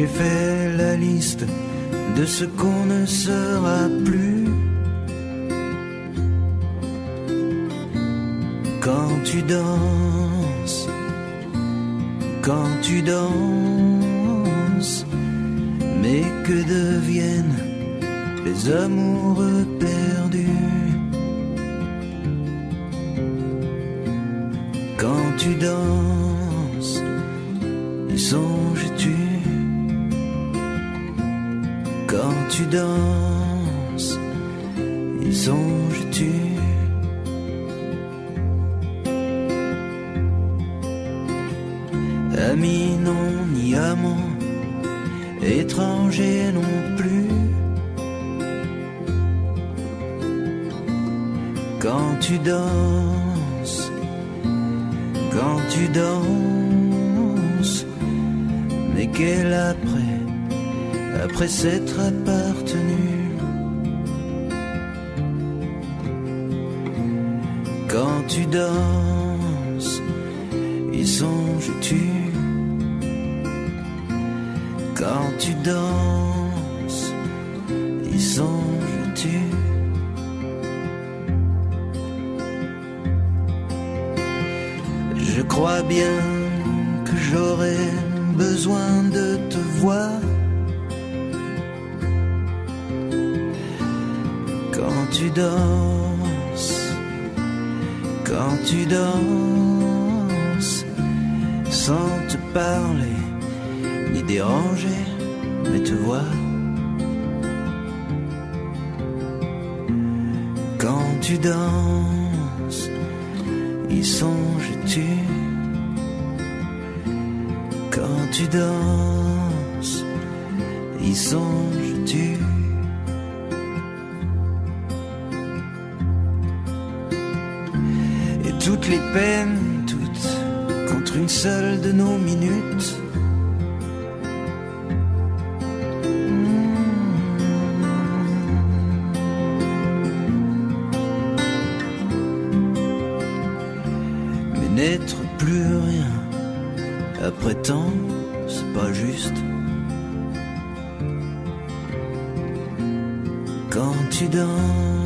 J'ai fait la liste de ce qu'on ne sera plus. Quand tu danses, quand tu danses, mais que deviennent les amoureux perdus? Quand tu danses, ils ont de nos minutes. Hmm. Mais n'être plus rien après tant, c'est pas juste. Quand tu danses.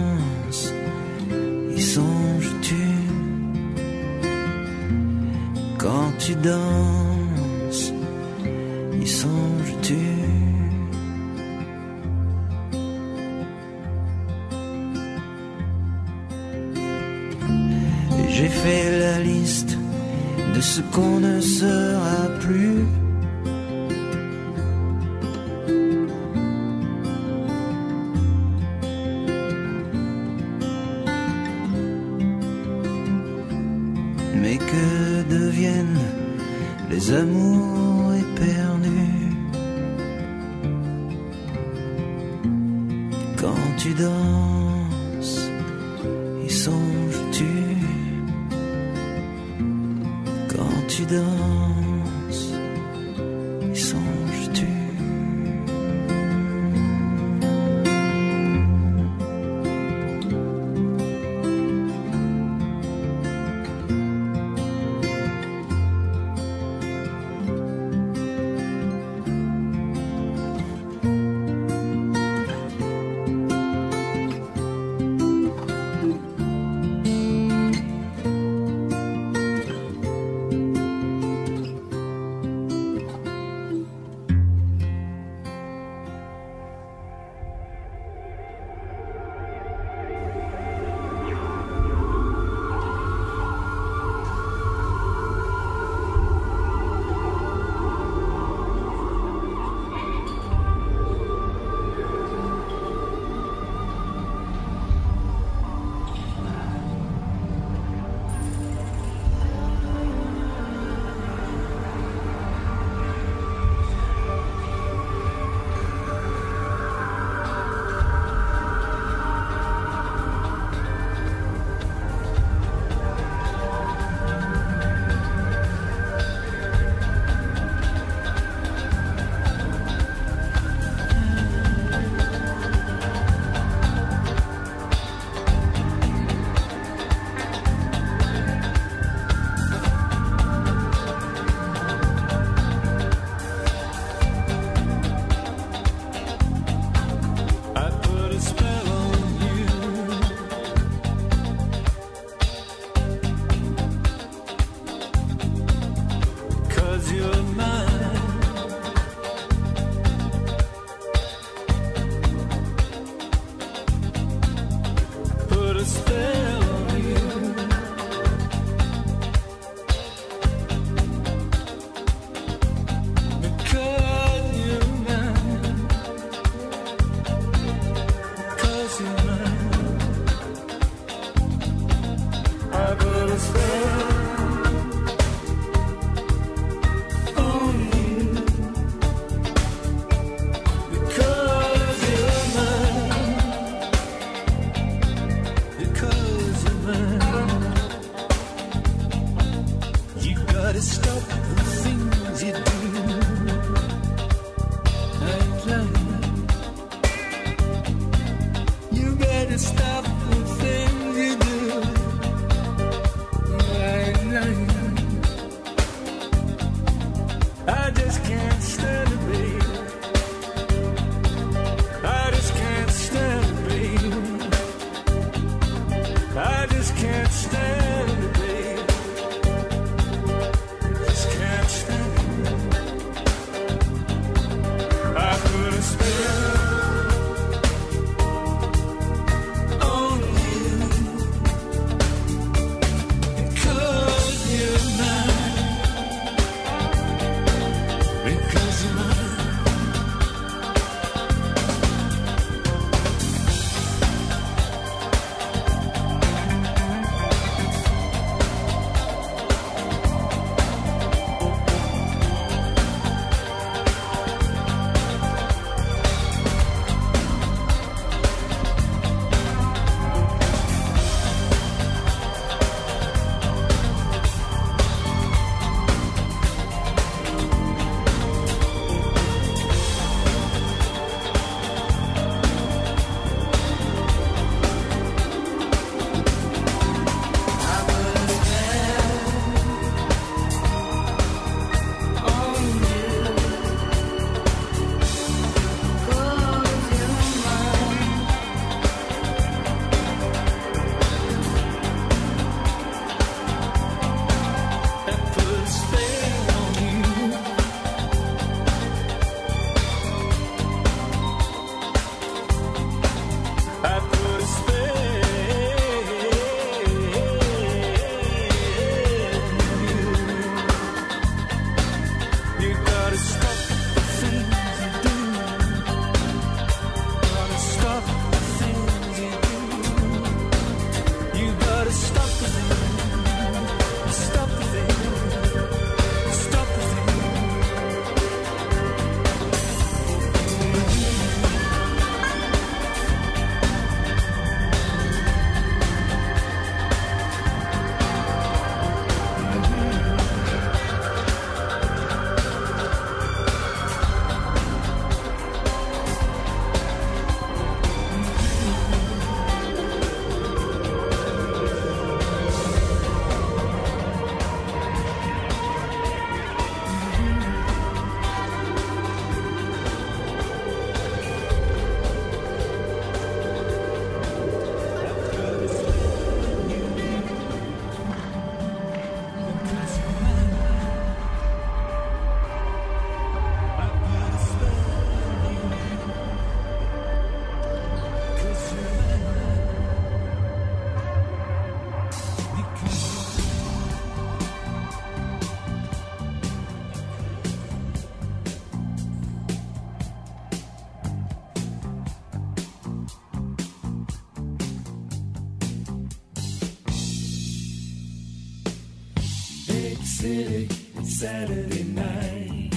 city Saturday night.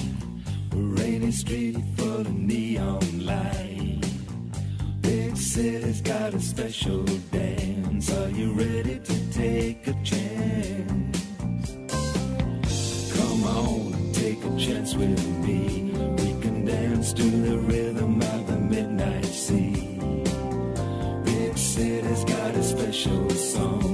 A rainy street full of neon light. Big city's got a special dance. Are you ready to take a chance? Come on, take a chance with me. We can dance to the rhythm of the midnight sea. Big city's got a special song.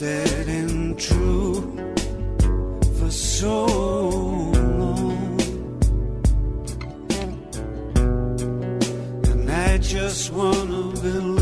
trusted and true for so long, and I just wanna believe.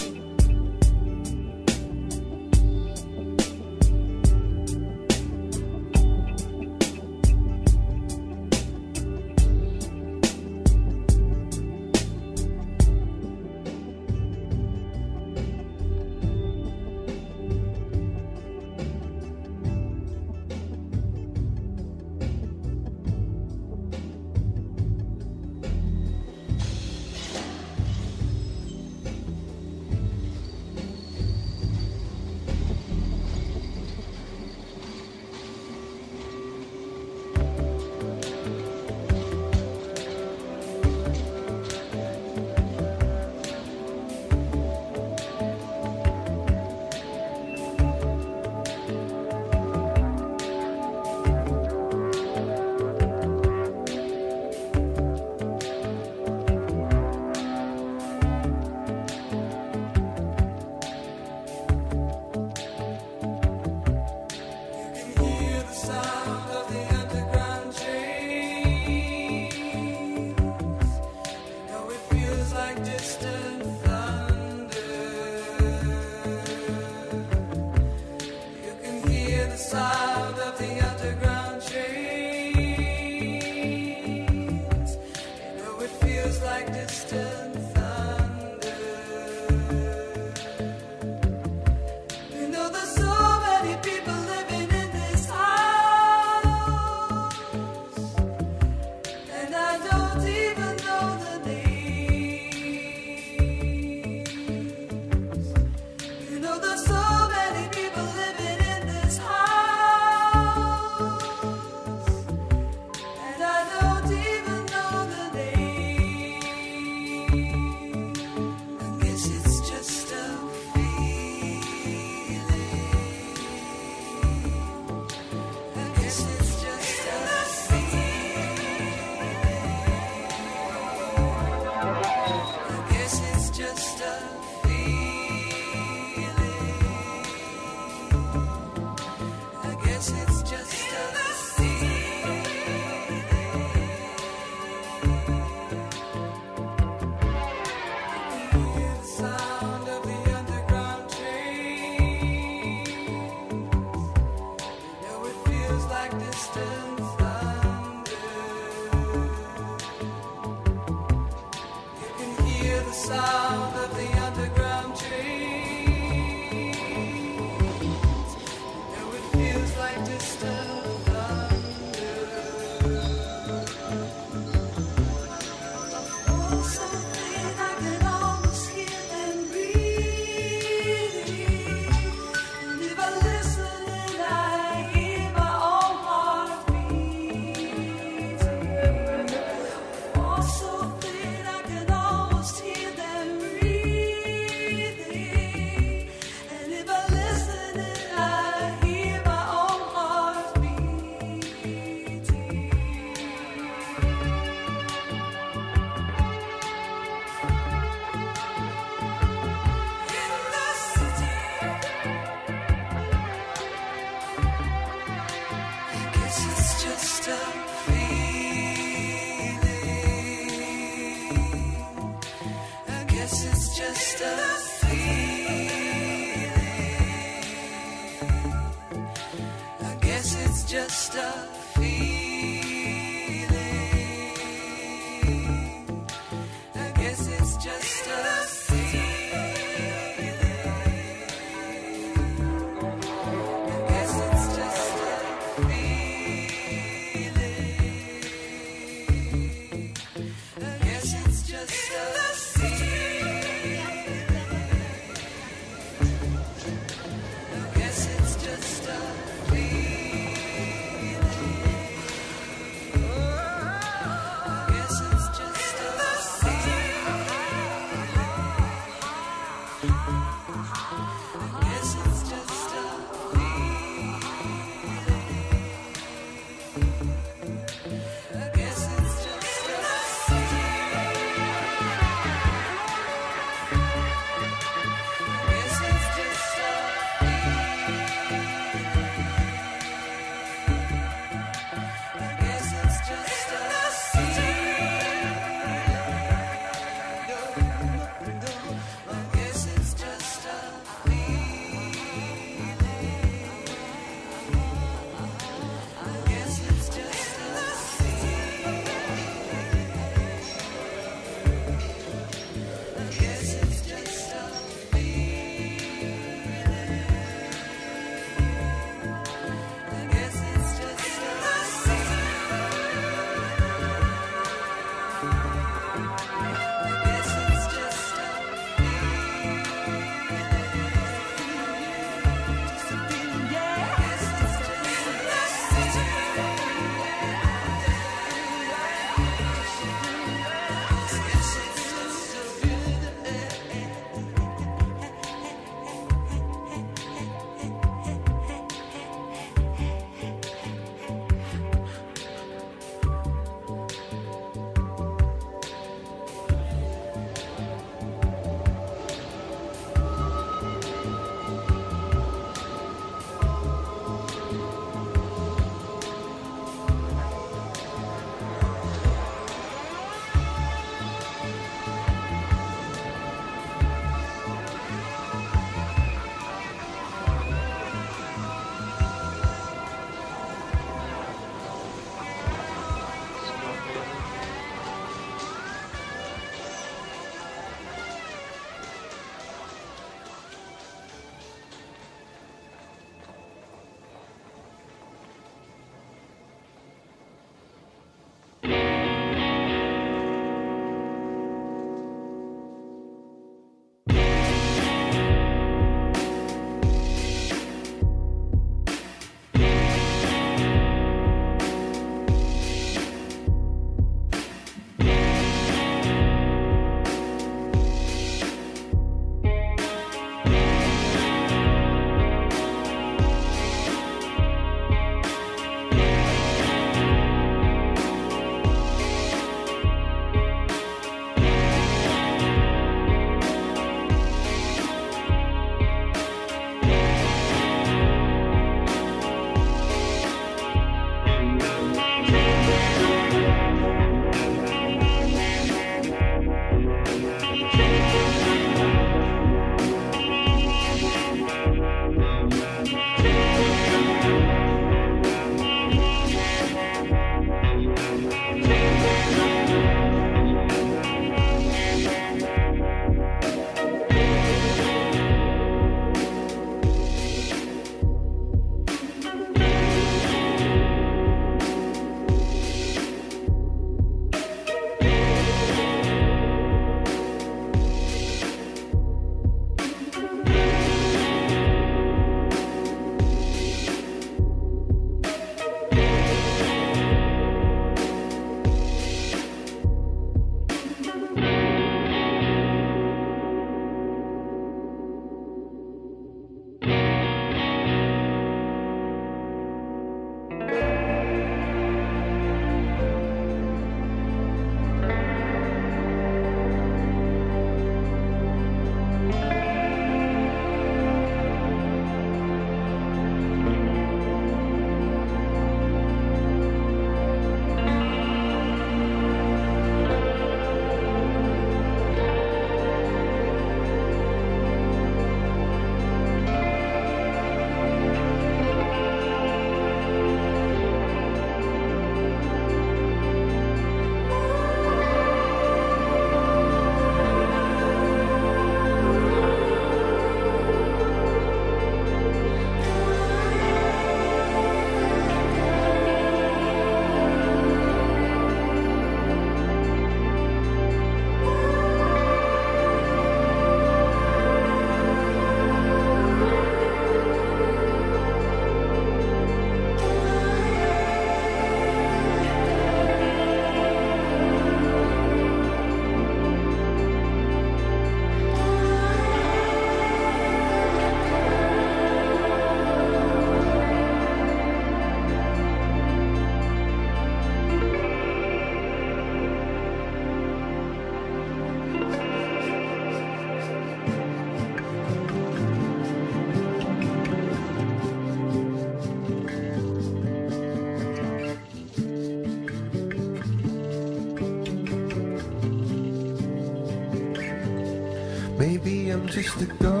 I'm just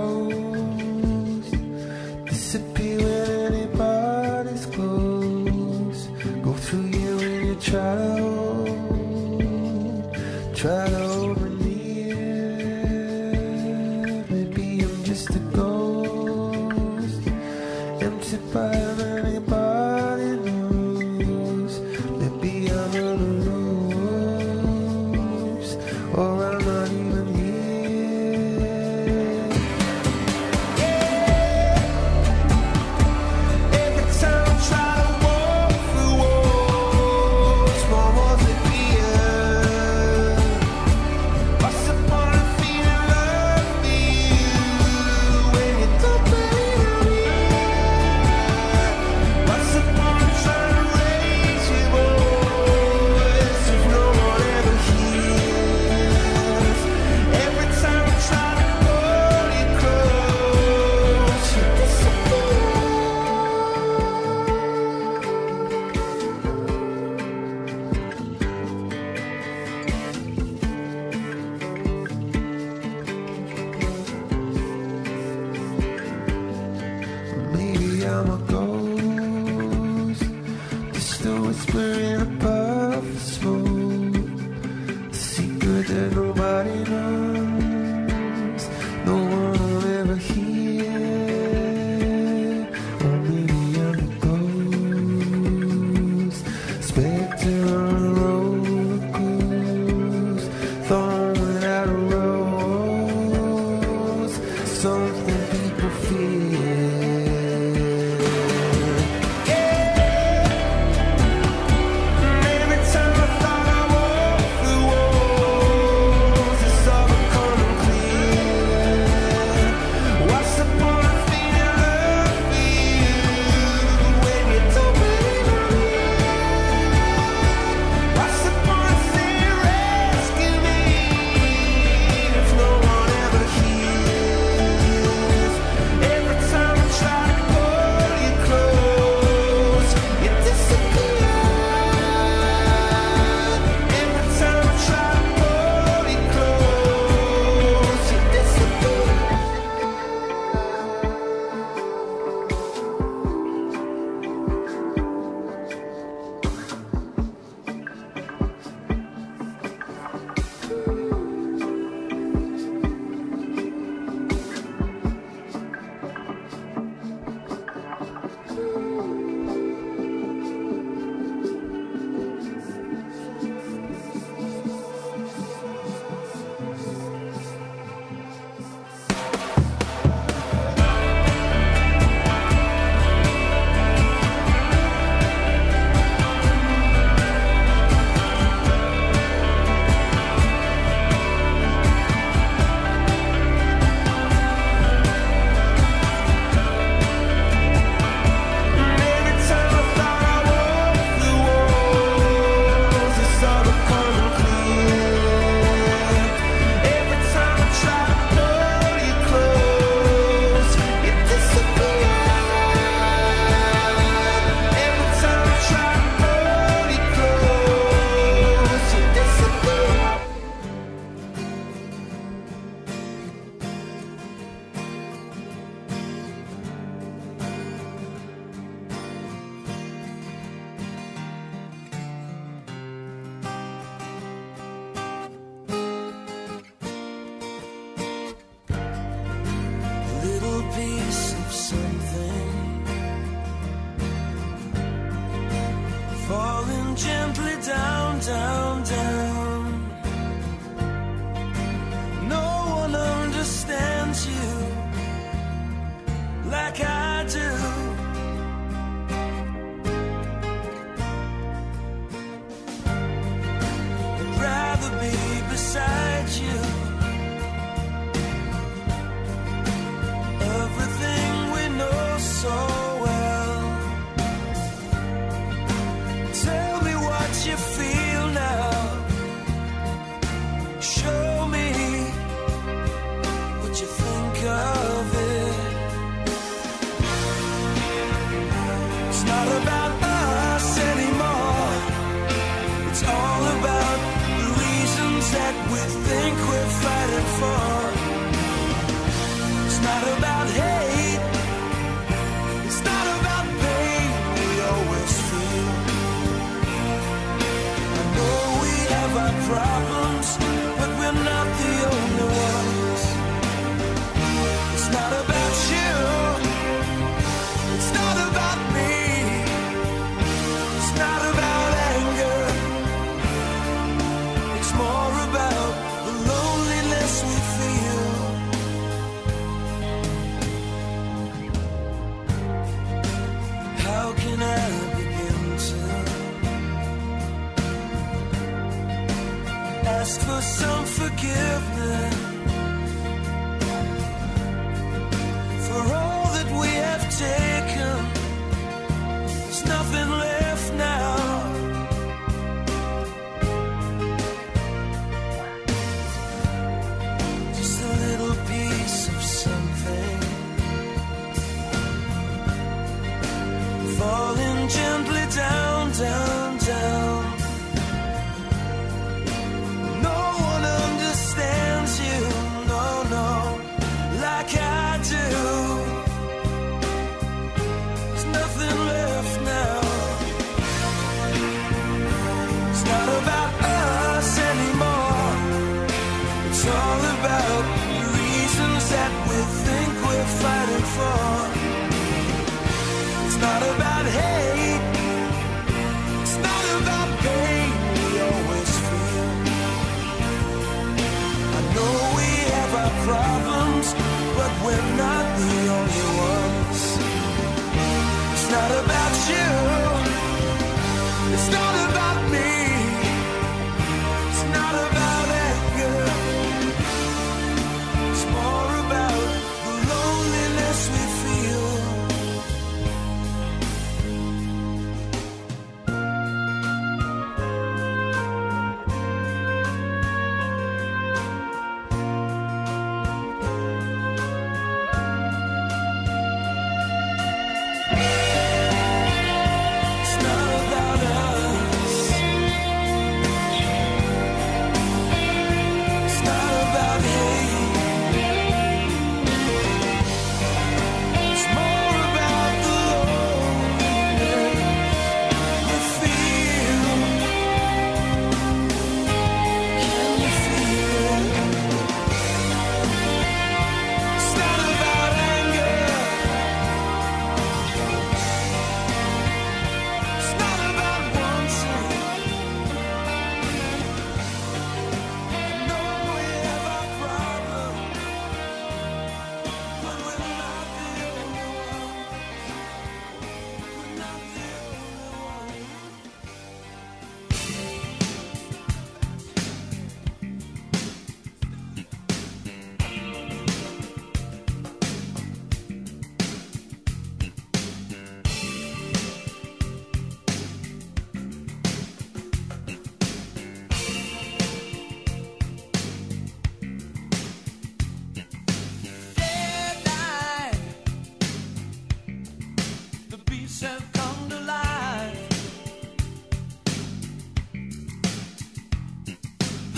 not about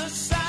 The silence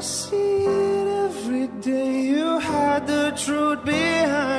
I see it every day. You had the truth behind.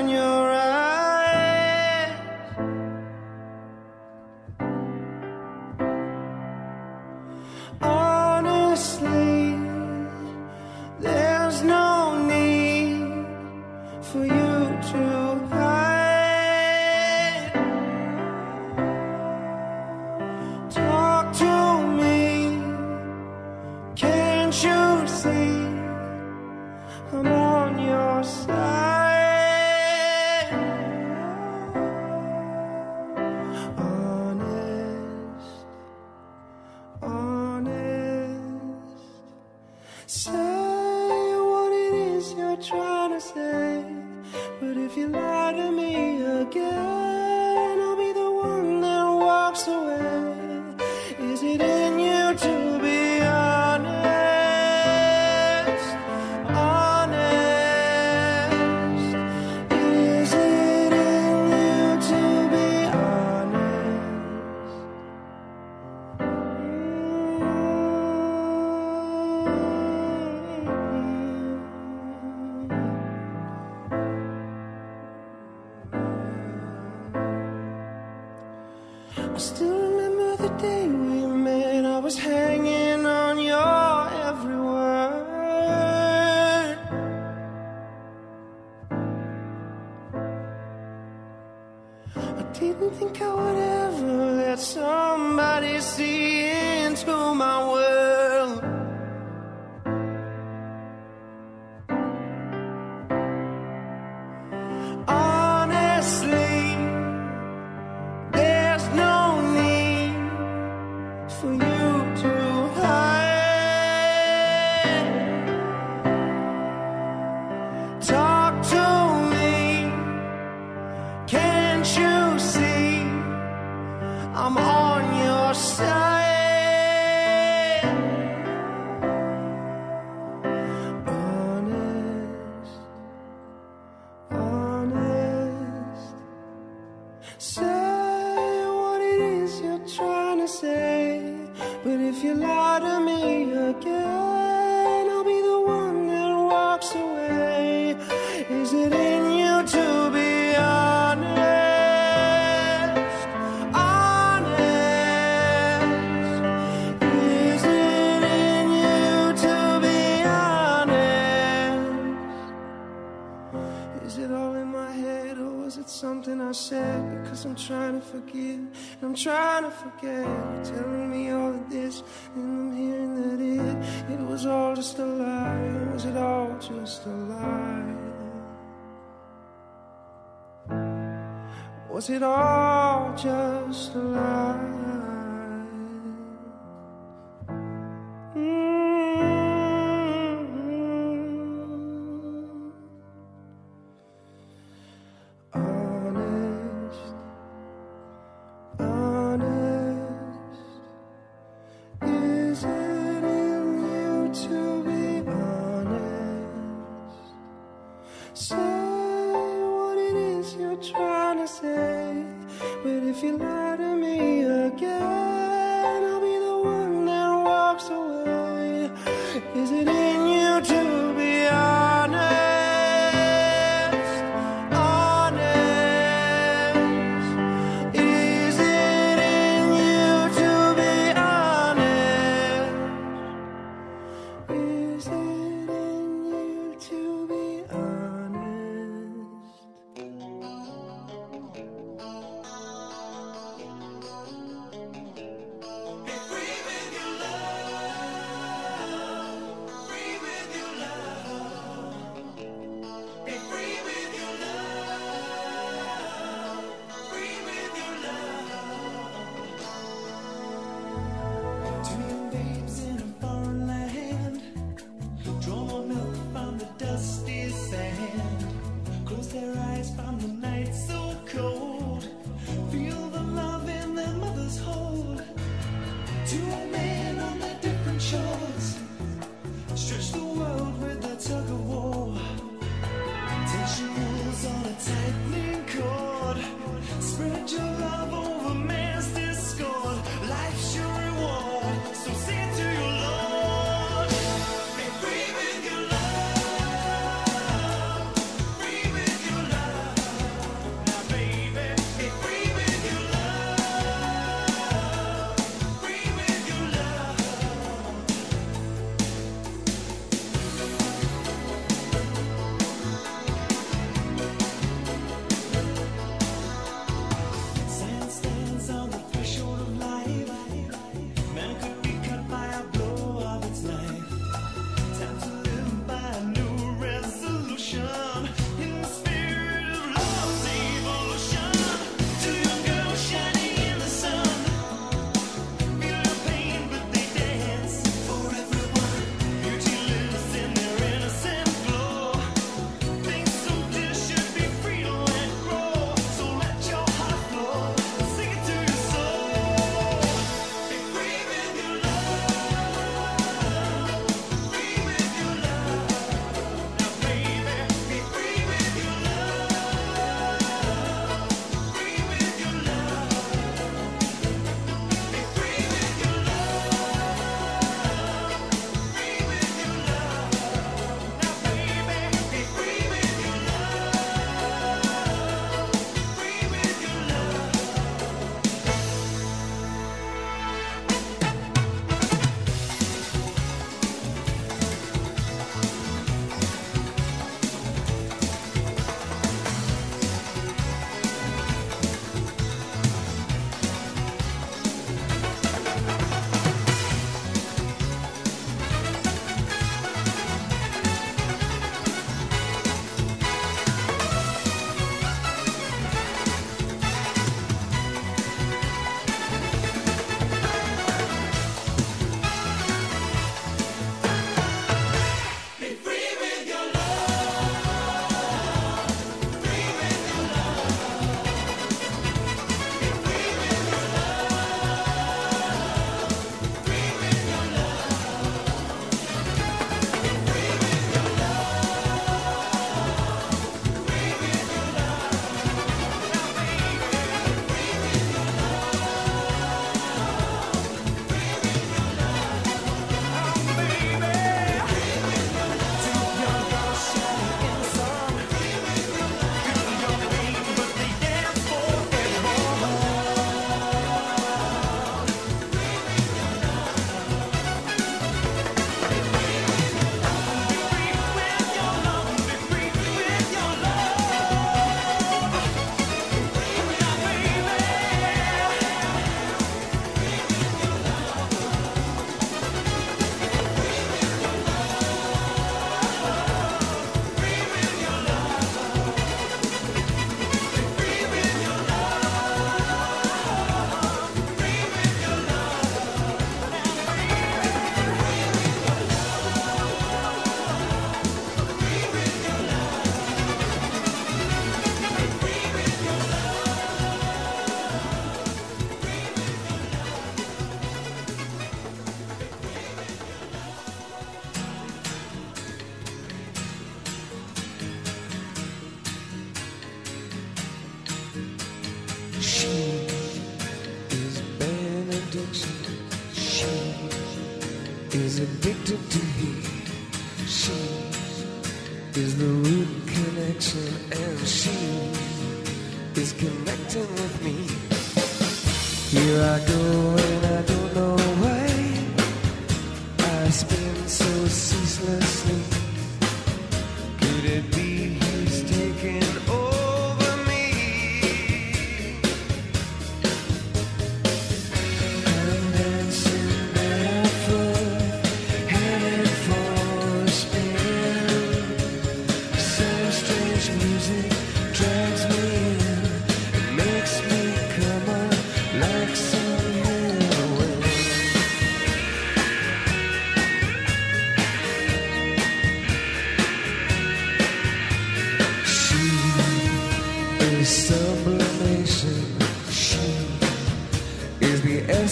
to forget. You're telling me all of this, and I'm hearing that it, it was all just a lie. Was it all just a lie? Was it all just a lie?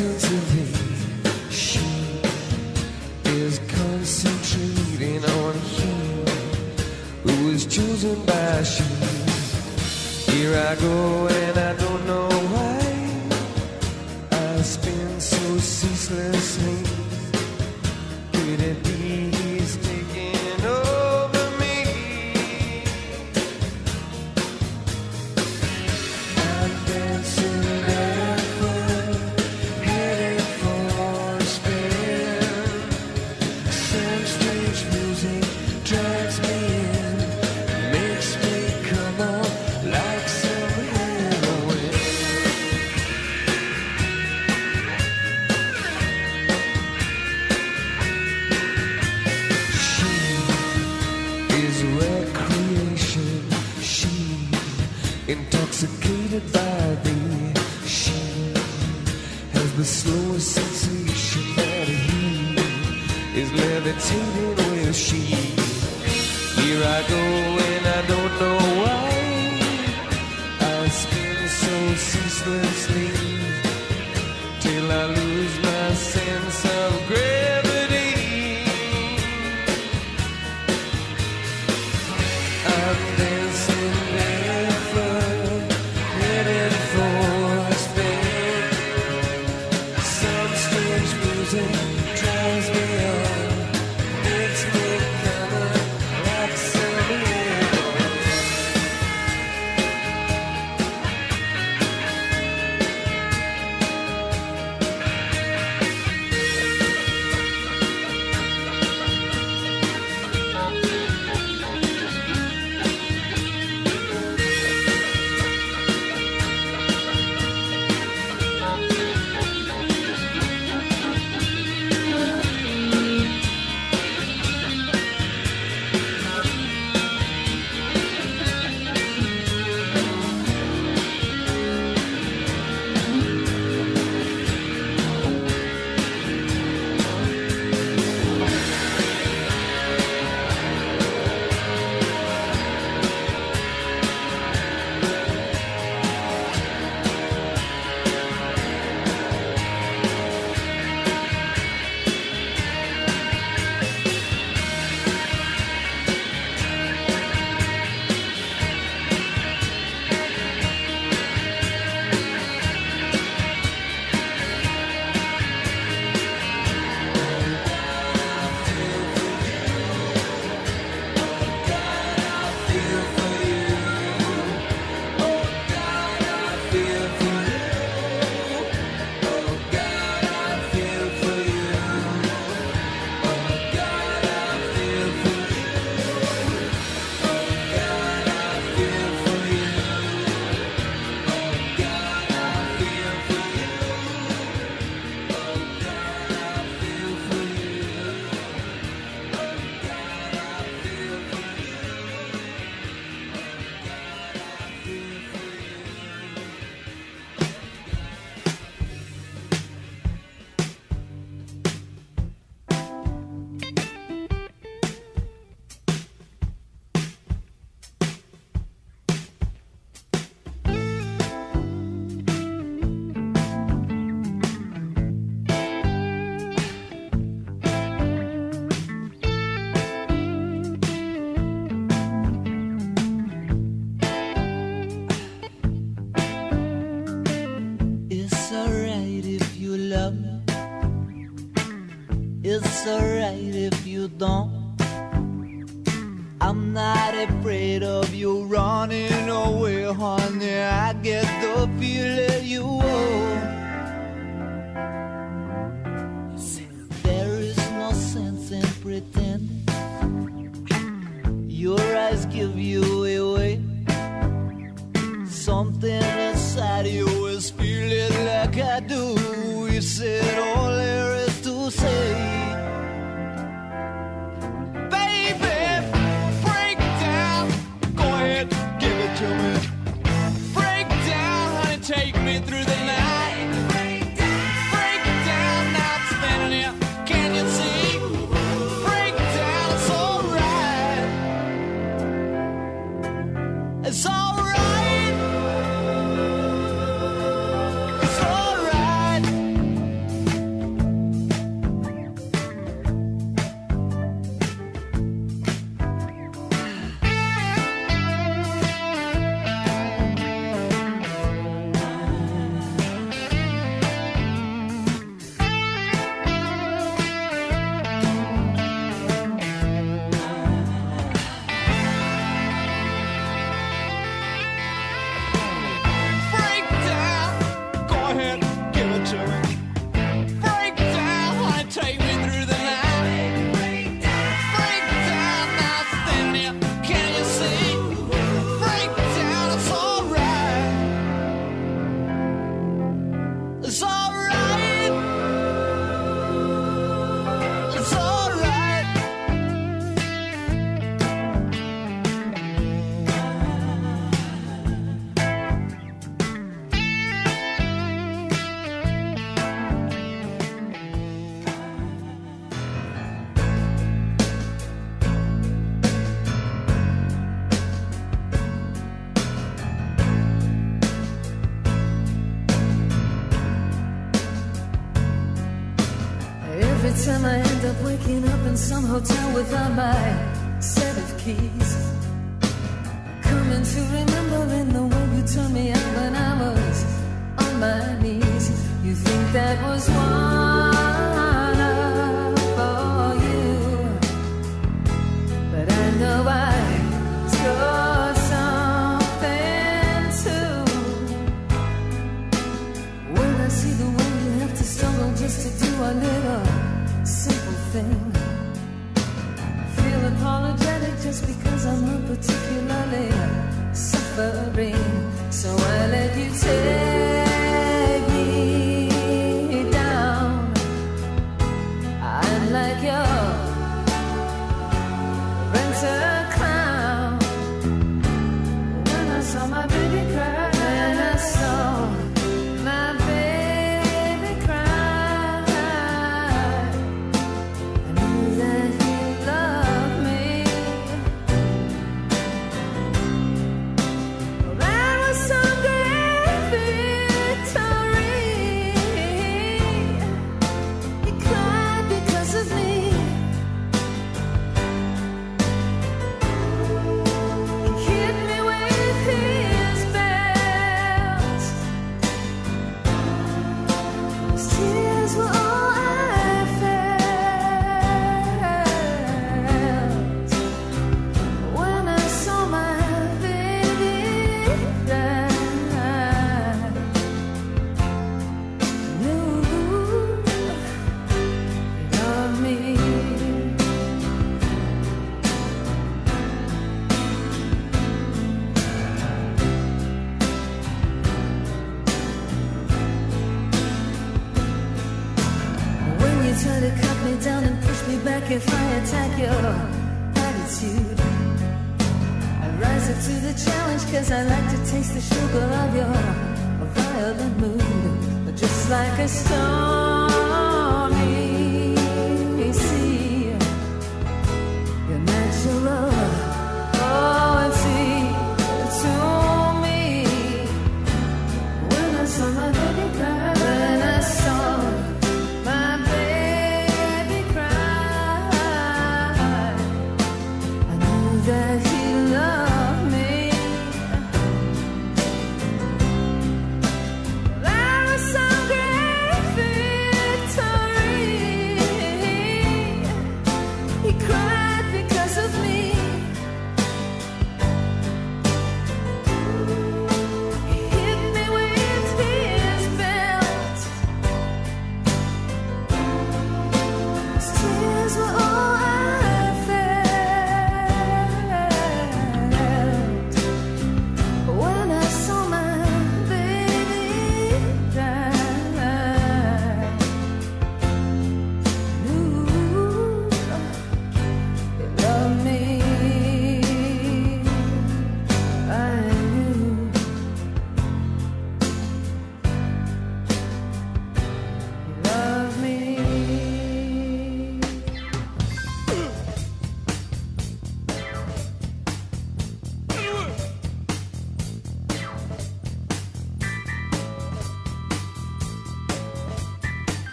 listen to me. She is concentrating on him who was chosen by she. Here I go some hotel without my